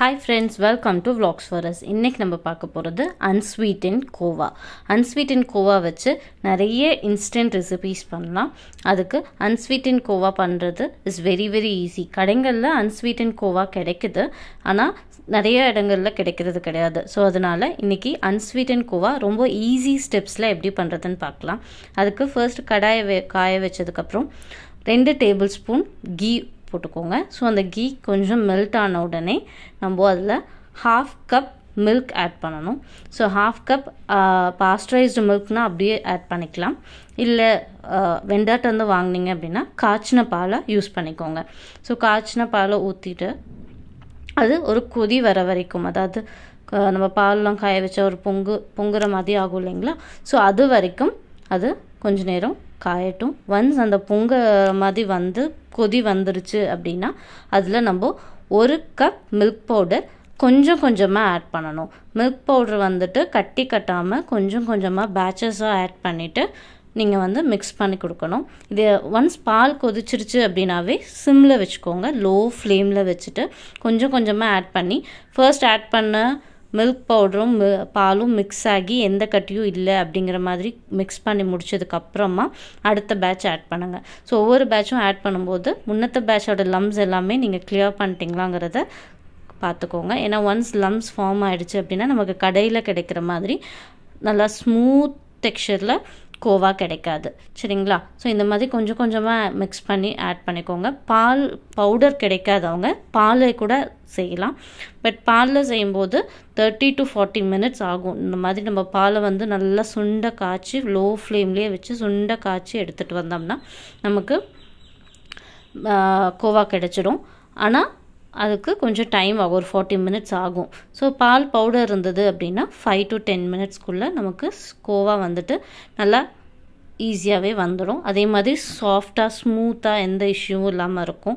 Hi friends welcome to vlogs for us. இன்றைக்கி நம்ம பார்க்க போகிறது unsweetened khoa. Unsweetened khoa வச்சு நிறைய இன்ஸ்டன்ட் ரெசிபீஸ் பண்ணலாம். அதுக்கு அன்ஸ்வீட் இன் கோவா பண்ணுறது இஸ் வெரி வெரி ஈஸி கடைங்களில் அன்ஸ்வீட் இன் கோவா கிடைக்குது. ஆனால் நிறைய இடங்களில் கிடைக்கிறது கிடையாது. ஸோ அதனால் இன்றைக்கி unsweetened கோவா ரொம்ப ஈஸி ஸ்டெப்ஸில் எப்படி பண்ணுறதுன்னு பார்க்கலாம். அதுக்கு ஃபர்ஸ்ட் கடாயை வே காய வச்சதுக்கப்புறம் ரெண்டு டேபிள் ஸ்பூன் கீ போட்டுக்கோங்க. ஸோ அந்த கீ கொஞ்சம் மெல்ட் ஆன உடனே நம்ம அதில் ஹாஃப் கப் மில்க் ஆட் பண்ணணும். ஸோ ஹாஃப் கப் பாஸ்டரைஸ்டு மில்க்னால் அப்படியே ஆட் பண்ணிக்கலாம். இல்லை வெண்டாட்டு வந்து வாங்கினீங்க அப்படின்னா காய்ச்சின பாலை யூஸ் பண்ணிக்கோங்க. ஸோ காய்ச்சின பாலை ஊற்றிட்டு அது ஒரு கொதி வர வரைக்கும் அதாவது நம்ம பால்லாம் காய வச்ச ஒரு பொங்கு பொங்குற மாதிரி ஆகும் இல்லைங்களா? ஸோ அது வரைக்கும் அது கொஞ்ச நேரம் காயட்டும். ஒன்ஸ் அந்த பொங்க மாதிரி வந்து கொதி வந்துருச்சு அப்படின்னா அதில் நம்ம ஒரு கப் மில்க் பவுடர் கொஞ்சம் கொஞ்சமாக ஆட் பண்ணணும். மில்க் பவுடர் வந்துட்டு கட்டி கட்டாமல் கொஞ்சம் கொஞ்சமாக பேச்சஸாக ஆட் பண்ணிவிட்டு நீங்கள் வந்து மிக்ஸ் பண்ணி கொடுக்கணும். இது ஒன்ஸ் பால் கொதிச்சிருச்சு அப்படின்னாவே சிம்மில் வச்சுக்கோங்க. லோ ஃப்ளேமில் வச்சுட்டு கொஞ்சம் கொஞ்சமாக ஆட் பண்ணி ஃபர்ஸ்ட் ஆட் பண்ண மில்க் பவுடரும் பாலும் மிக்ஸ் ஆகி எந்த கட்டியும் இல்லை அப்படிங்கிற மாதிரி மிக்ஸ் பண்ணி முடிச்சதுக்கப்புறமா அடுத்த பேட்ச் ஆட் பண்ணுங்கள் ஸோ ஒவ்வொரு பேட்சும் ஆட் பண்ணும்போது முன்னத்த பேட்சோட லம்ஸ் எல்லாமே நீங்கள் கிளியர் பண்ணிட்டீங்களாங்கிறத பார்த்துக்கோங்க ஏன்னா ஒன்ஸ் லம்ஸ் ஃபார்ம் ஆகிடுச்சு அப்படின்னா நமக்கு கடையில் கிடைக்கிற மாதிரி நல்லா ஸ்மூத் டெக்ஸ்சரில் கோவா கிடைக்காது. சரிங்களா? ஸோ இந்த மாதிரி கொஞ்சம் கொஞ்சமாக மிக்ஸ் பண்ணி ஆட் பண்ணிக்கோங்க. பால் பவுடர் கிடைக்காதவங்க பாலை கூட செய்யலாம். பட் பாலில் செய்யும்போது தேர்ட்டி டு ஃபார்ட்டி மினிட்ஸ் ஆகும். இந்த மாதிரி நம்ம பாலை வந்து நல்லா சுண்ட காய்ச்சி லோ ஃப்ளேம்லேயே வச்சு சுண்ட காய்ச்சி எடுத்துகிட்டு வந்தோம்னா நமக்கு கோவா கிடைச்சிடும். ஆனால் அதுக்கு கொஞ்சம் டைம் ஆகும். ஒரு ஃபார்ட்டி மினிட்ஸ் ஆகும். ஸோ பால் பவுடர் இருந்தது அப்படின்னா ஃபைவ் டு டென் மினிட்ஸ்க்குள்ளே நமக்கு கோவா வந்துட்டு நல்லா ஈஸியாகவே வந்துடும் அதே மாதிரி சாஃப்டாக ஸ்மூத்தாக எந்த இஷ்யூவும் இல்லாமல் இருக்கும்.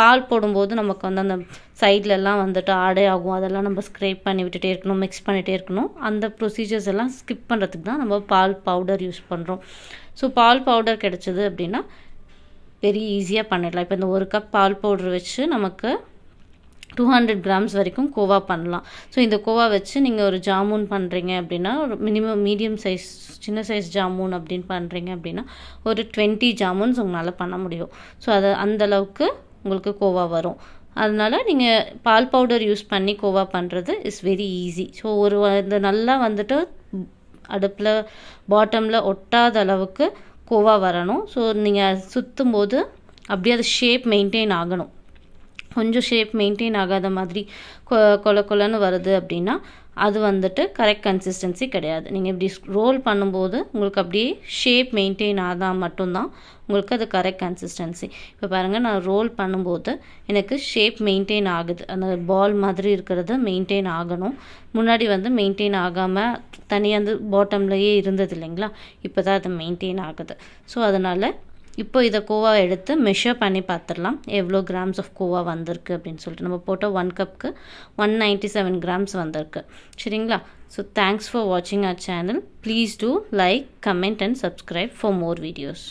பால் போடும்போது நமக்கு வந்து அந்த சைட்லலாம் வந்துட்டு ஆடை ஆகும். அதெல்லாம் நம்ம ஸ்க்ரேப் பண்ணி விட்டுட்டே இருக்கணும் மிக்ஸ் பண்ணிகிட்டே இருக்கணும். அந்த ப்ரொசீஜர்ஸ் எல்லாம் ஸ்கிப் பண்ணுறதுக்கு தான் நம்ம பால் பவுடர் யூஸ் பண்ணுறோம் ஸோ பால் பவுடர் கிடச்சிது அப்படின்னா வெரி ஈஸியாக பண்ணிடலாம். இப்போ இந்த ஒரு கப் பால் பவுடர் வச்சு நமக்கு டூ ஹண்ட்ரட் கிராம்ஸ் வரைக்கும் கோவா பண்ணலாம். ஸோ இந்த கோவா வச்சு நீங்கள் ஒரு ஜாமுன் பண்ணுறீங்க அப்படின்னா ஒரு மினிமம் மீடியம் சைஸ் சின்ன சைஸ் ஜாமுன் அப்படின்னு பண்ணுறீங்க அப்படின்னா ஒரு டுவெண்ட்டி ஜாமுன்ஸ் உங்களால் பண்ண முடியும். ஸோ அது அந்தளவுக்கு உங்களுக்கு கோவா வரும். அதனால் நீங்கள் பால் பவுடர் யூஸ் பண்ணி கோவா பண்ணுறது இஸ் வெரி ஈஸி ஸோ ஒரு இந்த நல்லா வந்துட்டு அடுப்பில் பாட்டமில் ஒட்டாத அளவுக்கு கோவா வரணும். ஸோ நீங்கள் சுற்றும் போது அப்படியே அது ஷேப் மெயின்டைன் ஆகணும். கொஞ்சம் ஷேப் மெயின்டைன் ஆகாத மாதிரி கொல கொலன்னு வருது அப்படின்னா அது வந்துட்டு கரெக்ட் கன்சிஸ்டன்சி கிடையாது. நீங்கள் இப்படி ரோல் பண்ணும்போது உங்களுக்கு அப்படியே ஷேப் மெயின்டைன் ஆனால் மட்டும்தான் உங்களுக்கு அது கரெக்ட் கன்சிஸ்டன்சி இப்போ பாருங்கள் நான் ரோல் பண்ணும்போது எனக்கு ஷேப் மெயின்டைன் ஆகுது. அந்த பால் மாதிரி இருக்கிறது மெயின்டைன் ஆகணும். முன்னாடி வந்து மெயின்டைன் ஆகாமல் தனியாக வந்து பாட்டம்லேயே இருந்தது இல்லைங்களா? இப்போ தான் அது மெயின்டைன் ஆகுது. ஸோ அதனால் இப்போ இதை கோவா எடுத்து மெஷர் பண்ணி பார்த்துடலாம். எவ்வளோ கிராம்ஸ் ஆஃப் கோவா வந்திருக்கு அப்படின்னு சொல்லிட்டு. நம்ம போட்ட ஒன் கப்புக்கு ஒன் நைன்ட்டி செவன் கிராம்ஸ் வந்திருக்கு. சரிங்களா? ஸோ தேங்க்ஸ் ஃபார் வாட்சிங் our channel please do like comment and subscribe for more videos